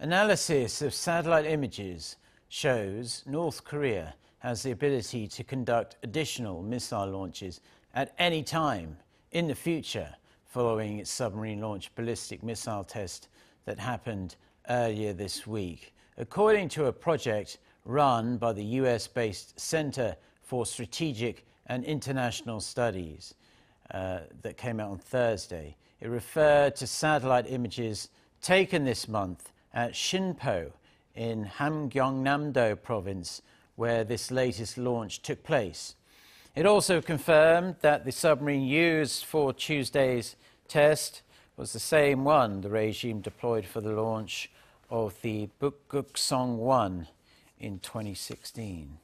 Analysis of satellite images shows North Korea has the ability to conduct additional missile launches at any time in the future following its submarine launched ballistic missile test that happened earlier this week. According to a project run by the US based Center for Strategic and International Studies uh, that came out on Thursday, it referred to satellite images taken this month at Sinpo in Hamgyongnam-do province where this latest launch took place. It also confirmed that the submarine used for Tuesday's test was the same one the regime deployed for the launch of the Bukguksong 1 in 2016.